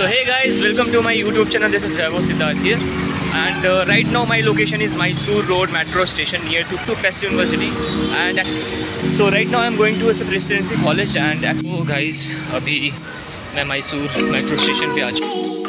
So hey guys, welcome to my YouTube channel. This is Vaibhaw Siddharth here. And uh, right now my location is Mysore Road Metro Station near to Tupest University. And so right now I'm going to a presidency college. And oh guys, अभी मैं Mysore Metro Station पे आ चुका हूँ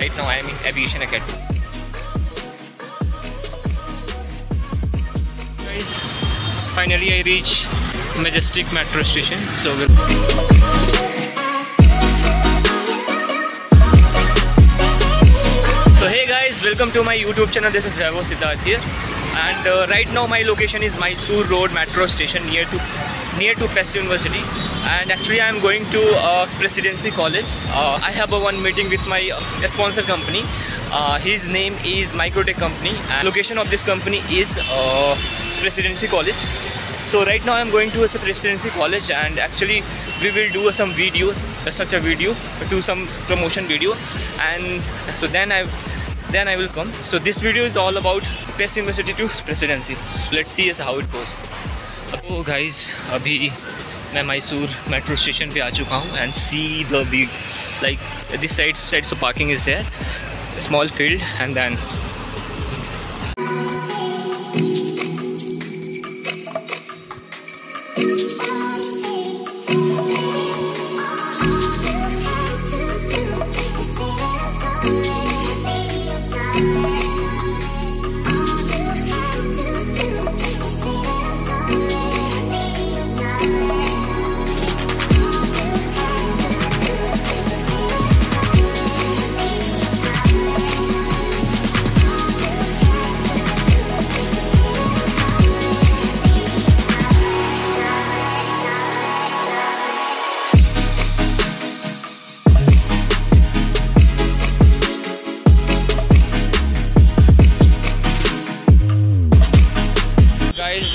right now I am in Aviation Academy. Guys, finally I reach Majestic Metro Station. So we'll So hey guys, welcome to my YouTube channel. This is Vaibhaw Siddharth here, and uh, right now my location is Mysore Road Metro Station near to near to PES University and actually I'm going to uh, Presidency College. Uh, I have a one meeting with my uh, sponsor company. Uh, his name is Microtech Company. And location of this company is uh, Presidency College. So right now I'm going to a Presidency College and actually we will do some videos, uh, such a video, do some promotion video and so then I then I will come. So this video is all about PES University to Presidency. So let's see as how it goes. Oh guys, अभी मैं Mysore metro station पे आ चुका हूँ and see the big like this side side so parking is there small field and then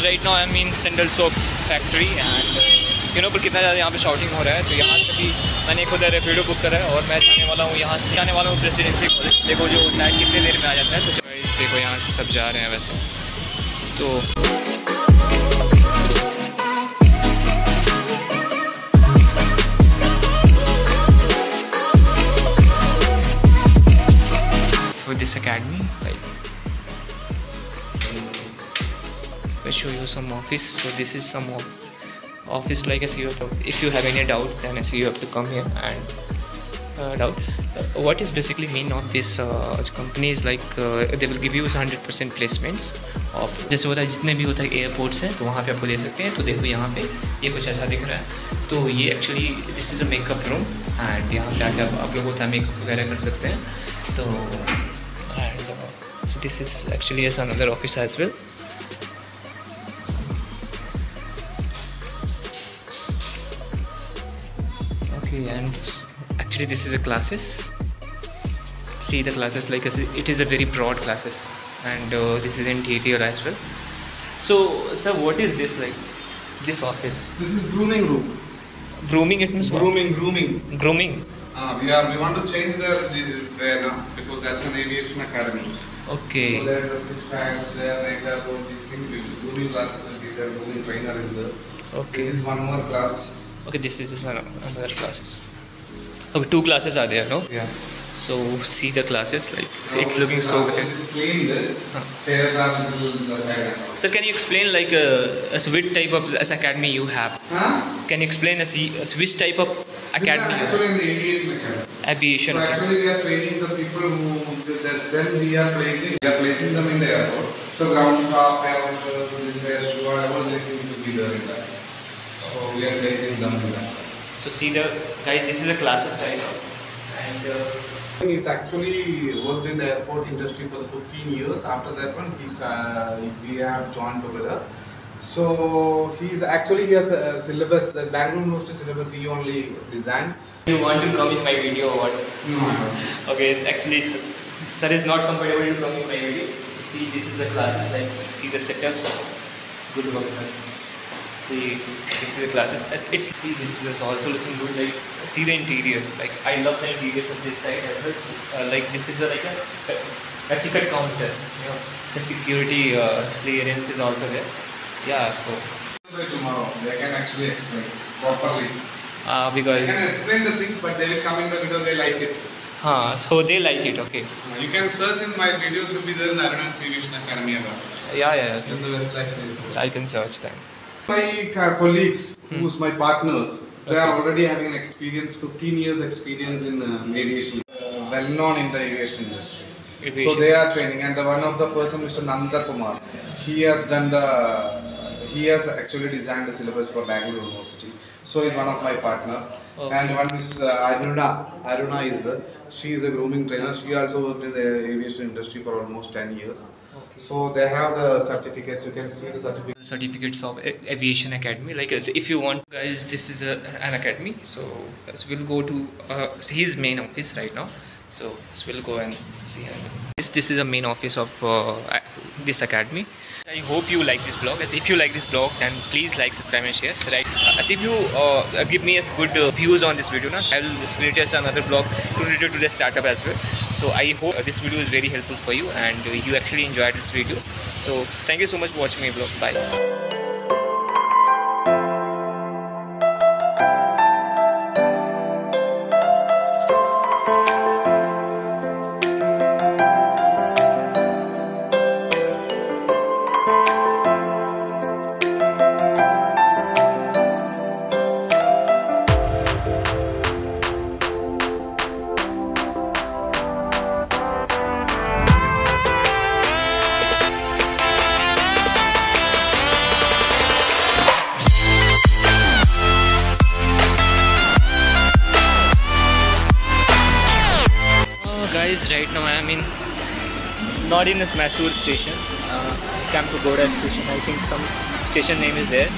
right now I mean sandal soap factory and you know पर कितना ज़्यादा यहाँ पे शॉटिंग हो रहा है तो यहाँ से भी मैंने खुद रेपिडो बुक करा है और मैं जाने वाला हूँ यहाँ से। जाने वाला हूँ प्रेसिडेंसी कॉलेज देखो जो होता है, कितने देर में आ जाता है तो देखो यहाँ से सब जा रहे हैं वैसे। तो this academy, like show you some office so this is some of office like you have to, if you have any doubt then I see you have to come here and uh, doubt uh, what is basically mean of this uh, company is like uh, they will give you 100% placements of जैसे होता है जितने भी होता है airports हैं तो वहाँ पे आपको ले सकते हैं तो देखो यहाँ पे ये कुछ ऐसा दिख रहा है तो ये actually this is a makeup room and यहाँ पे आके आप लोग होता है मेकअप वगैरह कर सकते हैं तो and so this is actually is another office as okay and actually this is a classes see the classes like I it is a very broad classes and uh, this is interior as well so sir what is this like this office This is grooming room. grooming it means what? Grooming, grooming. grooming Uh, we are we want to change their their now because that's an aviation academy. okay So there is a tag, there, there, all these things. will be- Grooming classes will be there. Grooming trainer is there. okay This is one more class. Okay this is another classes okay two classes are there no Yeah. so see the classes like it's looking so great It is cleaned. Huh. Chairs are the side. Sir, can you explain like uh, as which type of as academy you have? Huh? Can you explain as, as which type of academy This is actually an aviation academy. Aviation. So actually we are training the people who, that then we are placing, we are placing them in the airport. So ground staff, air hostess, this air steward, all these things will be there in that. So we are placing them that. So see the guys, this is a classes right now, and uh, He's actually worked in the airport industry for the 15 years. After that one, he's, uh, we have joined together. So he's actually he has a syllabus, the Bangalore University syllabus he only designed. you want to come in my video or what? No, Okay, it's actually sir sir is not comfortable to come in my video. See, this is the classes. Like, see the setups. It's good work, sir. See, this is the classes. As It's see, this is also looking good. Like, see the interiors. Like, I love the interiors of this side as well. Uh, like, this is a, like a, a ticket counter. You know, the security uh, clearance is also there. Yeah, so By tomorrow, they can actually explain properly. uh, They can explain the things, but they will come in the video. They like it. huh, so they like it. Okay. Uh, You can search in my videos. Will be there in Arunan's Aviation Academy. Yeah, yeah. yeah so In the website. it is there. so I can search them. My colleagues, Hmm. who's my partners, they are already having an experience, 15 years experience in um, aviation, uh, well known in the aviation industry. So they are training, and the one of the person, Mr. Nanda Kumar, he has done the, he has actually designed the syllabus for Bangalore University. So he's one of my partner. Okay. And one is uh, Aruna. Aruna is the, she is a grooming trainer. She also worked in the aviation industry for almost 10 years. So they have the certificates. You can see the certificates. certificates of aviation academy like uh, if you want guys this is a, an academy so, so we'll go to uh, his main office right now so, so we'll go and see him. this this is a main office of uh, this academy I hope you like this blog. As if you like this blog, then please like, subscribe, and share. Right, as if you uh, give me as good uh, views on this video, na, I will create as another blog related to the startup as well. So I hope uh, this video is very helpful for you and uh, you actually enjoyed this video. So thank you so much for watching my vlog. Bye. Right now I mean, not in this Masood station. Uh, it's Camp station. I think some station name is there.